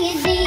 you did.